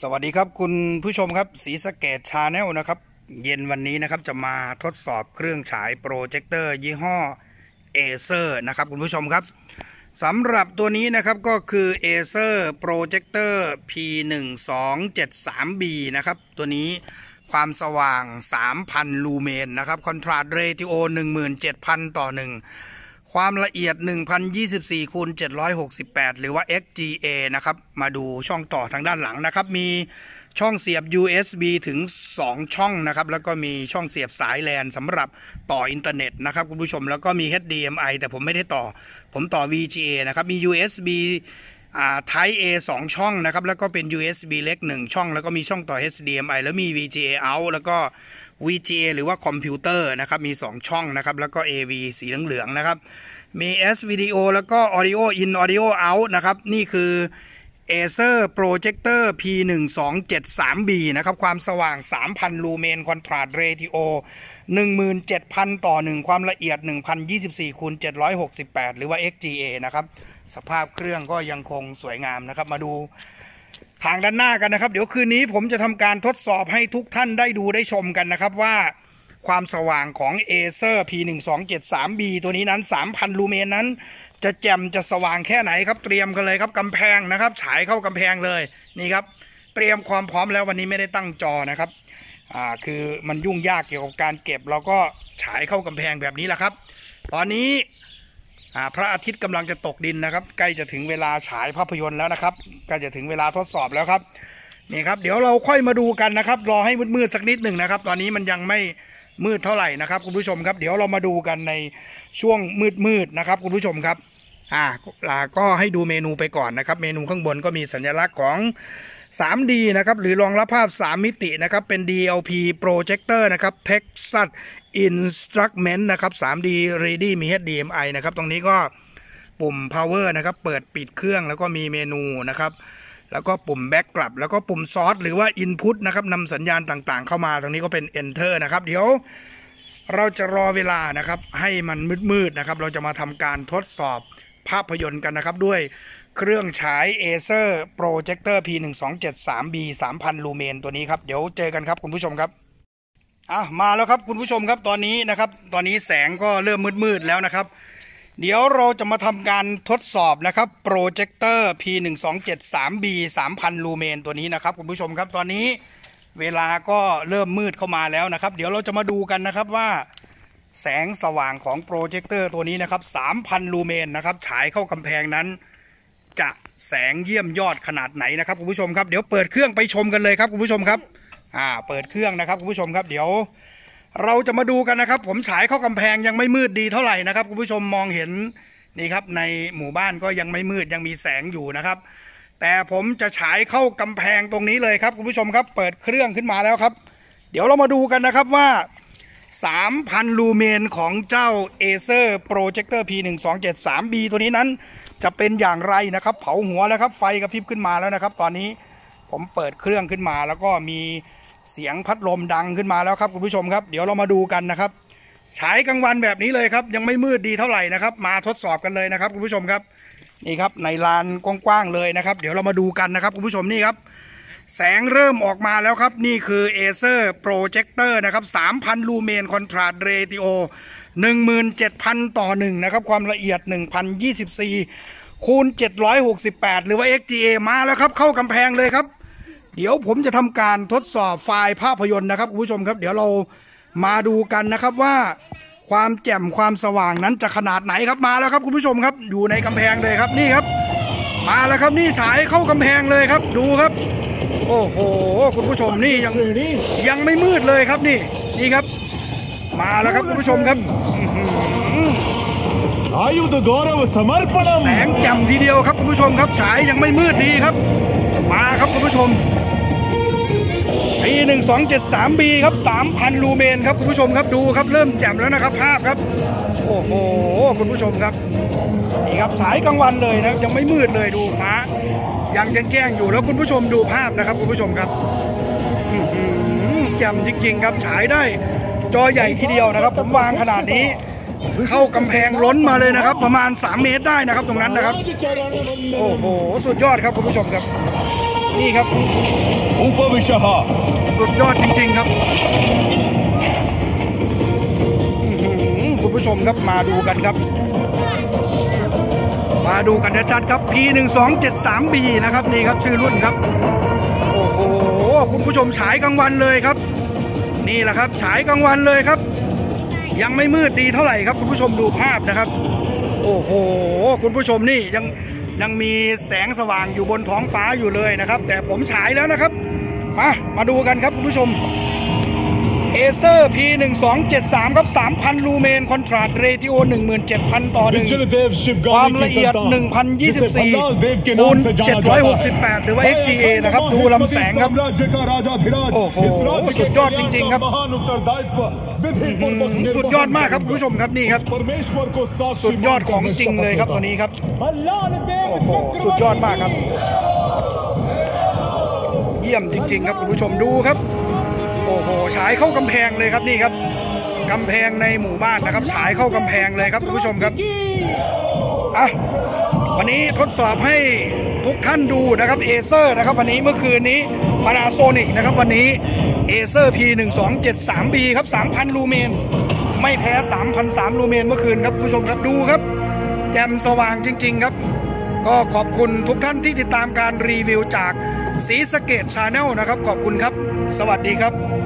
สวัสดีครับคุณผู้ชมครับสีสเกตชาแนลนะครับ เย็นวันนี้นะครับจะมาทดสอบเครื่องฉายโปรเจคเตอร์ยี่ห้อ Acer นะครับคุณผู้ชมครับสำหรับตัวนี้นะครับก็คือ Acer Projector P1273B นะครับ ตัวนี้ความสว่าง 3,000 ลูเมนนะครับ contrast ratio 17,000 ต่อ 1 ความละเอียด 1024คูณ768 หรือว่า XGA นะครับ มาดูช่องต่อทางด้านหลังนะครับ มีช่องเสียบ USB ถึง 2 ช่องนะครับ แล้วก็มีช่องเสียบสายแลนสำหรับต่ออินเทอร์เน็ตนะครับคุณผู้ชม แล้วก็มี HDMI แต่ผมไม่ได้ต่อ ผมต่อ VGA นะครับ มี USB อ่า Type A 2 ช่องนะครับ แล้วก็เป็น USB เล็ก 1 ช่อง แล้วก็มีช่องต่อ HDMI แล้วมี VGA out แล้วก็ VGA หรือว่าคอมพิวเตอร์นะครับ มี 2 ช่องนะครับ แล้วก็ AV สีเหลืองๆนะครับ มี S Video แล้วก็ Audio In Audio Out นะครับ นี่คือ Acer Projector P1273B นะครับ ความสว่าง 3,000 ลูเมนคอนทราสต์เรติโอ17,000 ต่อ 1 ความละเอียด 1024คูณ768 หรือว่า XGA นะครับ สภาพเครื่องก็ยังคงสวยงามนะครับ มาดู ทางด้านหน้ากันนะครับ เดี๋ยวคืนนี้ผมจะทำการทดสอบให้ทุกท่านได้ดูได้ชมกันนะครับว่าความสว่างของ Acer P1273B ตัวนี้นั้น 3,000 ลูเมนนั้น จะแจ่มจะสว่างแค่ไหนครับเตรียมกันเลยครับกำแพงนะครับ ฉายเข้ากำแพงเลยนี่ครับ เตรียมความพร้อมแล้ววันนี้ไม่ได้ตั้งจอนะครับอ่าคือมันยุ่งยากเกี่ยวกับการเก็บ เราก็ฉายเข้ากำแพงแบบนี้แหละครับ ตอนนี้ พระอาทิตย์กำลังจะตกดินนะครับ ใกล้จะถึงเวลาฉายภาพยนตร์แล้วนะครับใกล้จะถึงเวลาทดสอบแล้วครับนี่ครับ เดี๋ยวเราค่อยมาดูกันนะครับ รอให้มืดๆสักนิดหนึ่งนะครับ ตอนนี้มันยังไม่มืดเท่าไหร่นะครับคุณผู้ชมครับ เดี๋ยวเรามาดูกันในช่วงมืดๆนะครับคุณผู้ชมครับ อ่าก็ให้ดูเมนูไปก่อนนะครับ เมนูข้างบนก็มีสัญลักษณ์ของ 3D นะครับ หรือรองรับภาพ 3 มิตินะครับ เป็น DLP projector นะครับ Texas Instrument นะครับ 3D Ready มี HDMI นะครับ ตรงนี้ก็ปุ่ม power นะครับ เปิดปิดเครื่องแล้วก็มีเมนูนะครับ แล้วก็ปุ่ม back กลับ แล้วก็ปุ่ม source หรือว่า input นะครับนำสัญญาณต่างๆ เข้ามา ตรงนี้ก็เป็น enter นะครับ เดี๋ยวเราจะรอเวลานะครับ ให้มันมืดๆนะครับ เราจะมาทำการทดสอบ ภาพยนตร์กันนะครับ ด้วยเครื่องฉาย Acer Projector P1273B 3,000 ลูเมนตัวนี้ครับ เดี๋ยวเจอกันครับคุณผู้ชมครับอะมาแล้วครับคุณผู้ชมครับตอนนี้นะครับ ตอนนี้แสงก็เริ่มมืดๆแล้วนะครับ เดี๋ยวเราจะมาทำการทดสอบนะครับโปรเจคเตอร์ P1273B 3,000 ลูเมนตัวนี้นะครับ คุณผู้ชมครับตอนนี้เวลาก็เริ่มมืดเข้ามาแล้วนะครับ เดี๋ยวเราจะมาดูกันนะครับว่า แสงสว่างของโปรเจคเตอร์ตัวนี้นะครับ 3,000 ลูเมนนะครับ ฉายเข้ากำแพงนั้น จะแสงเยี่ยมยอดขนาดไหนนะครับคุณผู้ชมครับ เดี๋ยวเปิดเครื่องไปชมกันเลยครับคุณผู้ชมครับ อ่า เปิดเครื่องนะครับคุณผู้ชมครับ เดี๋ยวเราจะมาดูกันนะครับ ผมฉายเข้ากำแพงยังไม่มืดดีเท่าไหร่นะครับคุณผู้ชมมองเห็นนี่ครับในหมู่บ้านก็ยังไม่มืดยังมีแสงอยู่นะครับ แต่ผมจะฉายเข้ากำแพงตรงนี้เลยครับคุณผู้ชมครับ เปิดเครื่องขึ้นมาแล้วครับ เดี๋ยวเรามาดูกันนะครับว่า 3,000 ลูเมนของเจ้า Acer Projector P1273B ตัวนี้นั้นจะเป็นอย่างไรนะครับ เผาหัวแล้วครับ ไฟกระพริบขึ้นมาแล้วนะครับ ตอนนี้ผมเปิดเครื่องขึ้นมา แล้วก็มีเสียงพัดลมดังขึ้นมาแล้วครับคุณผู้ชมครับ เดี๋ยวเรามาดูกันนะครับ ฉายกลางวันแบบนี้เลยครับ ยังไม่มืดดีเท่าไหร่นะครับ มาทดสอบกันเลยนะครับคุณผู้ชมครับ นี่ครับในลานกว้างๆเลยนะครับ เดี๋ยวเรามาดูกันนะครับคุณผู้ชมนี่ครับ แสงเริ่มออกมาแล้วครับ นี่คือ Acer Projector นะครับ 3,000 ลูเมนคอนทราสต์เรติโอ17,000 ต่อ 1 นะครับ ความละเอียด 1,024 คูณ 768 หรือว่า XGA มาแล้วครับ เข้ากำแพงเลยครับ เดี๋ยวผมจะทำการทดสอบไฟล์ภาพยนตร์นะครับคุณผู้ชมครับ เดี๋ยวเรามาดูกันนะครับว่าความแจ่มความสว่างนั้นจะขนาดไหนครับมาแล้วครับคุณผู้ชมครับ อยู่ในกำแพงเลยครับนี่ครับ มาแล้วครับนี่ฉายเข้ากำแพงเลยครับดูครับ โอ้โห คุณผู้ชมนี่ยังยังไม่มืดเลยครับนี่นี่ครับ มาแล้วครับคุณผู้ชมครับอายุตัวกรวสมรปนแสงแจ่มทีเดียวครับคุณผู้ชมครับฉายยังไม่มืดดีครับ มาครับคุณผู้ชมปีหนึ่งสองเจ็ดสามบีครับสามพันลูเมนครับคุณผู้ชมครับดูครับเริ่มแจ่มแล้วนะครับภาพครับ โอ้โห คุณผู้ชมครับ นี่ครับสายกลางวันเลยนะยังไม่มืดเลยดูฟ้า ยังแจ้งๆอยู่แล้วคุณผู้ชมดูภาพนะครับ คุณผู้ชมครับแจ่มจริงๆครับฉายได้จอใหญ่ทีเดียวนะครับ ผมวางขนาดนี้ เข้ากำแพงล้นมาเลยนะครับ ประมาณ 3 เมตรได้นะครับ ตรงนั้นนะครับ โอ้โหสุดยอดครับคุณผู้ชมครับ นี่ครับอุปวิชาสุดยอดจริง ๆ ครับคุณผู้ชมครับมาดูกันครับ มาดูกันชัดๆครับ P1273B นะครับนี่ครับชื่อรุ่นครับ โอ้โหคุณผู้ชมฉายกลางวันเลยครับ นี่แหละครับฉายกลางวันเลยครับ ยังไม่มืดดีเท่าไหร่ครับ คุณผู้ชมดูภาพนะครับ โอ้โหคุณผู้ชมนี่ยังยังมีแสงสว่างอยู่บนท้องฟ้าอยู่เลยนะครับ แต่ผมฉายแล้วนะครับ มามาดูกันครับคุณผู้ชม Acer P 1 2 7 3ครับ 3,000 ลูเมน contrast ratio 17,000 ต่อหนึ่งความละเอียด 1,024คูณ768 หรือว่า XGA นะครับ ดูลำแสงครับ โอ้โห สุดยอดจริง ๆ ครับ สุดยอดมากครับผู้ชมครับนี่ครับ สุดยอดของจริงเลยครับตัวนี้ครับ โอ้โห สุดยอดมากครับ เยี่ยมจริง ๆ ครับคุณผู้ชมดูครับ โอ้โหฉายเข้ากำแพงเลยครับนี่ครับกำแพงในหมู่บ้านนะครับ ฉายเข้ากำแพงเลยครับคุณผู้ชมครับอะวันนี้ทดสอบให้ทุกท่านดูนะครับ Acer นะครับ วันนี้เมื่อคืนนี้ Panasonic นะครับ วันนี้ Acer P1273B ครับ 3,000 ลูเมน ไม่แพ้ 3,003ลูเมนเมื่อคืนครับผู้ชมครับดูครับแจ่มสว่างจริง ๆ ครับ ก็ขอบคุณทุกท่านที่ติดตามการรีวิวจากสีสเกตชาแนลนะครับ ขอบคุณครับ สวัสดีครับ